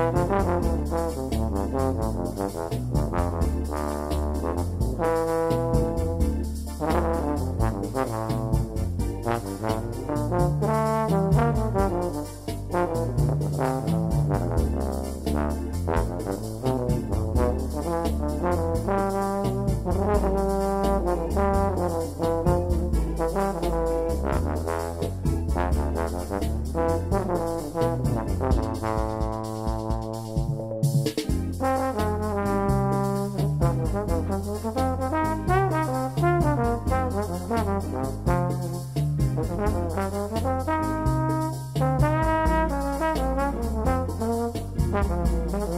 Música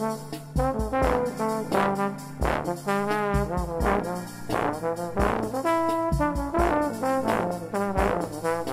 Thank you.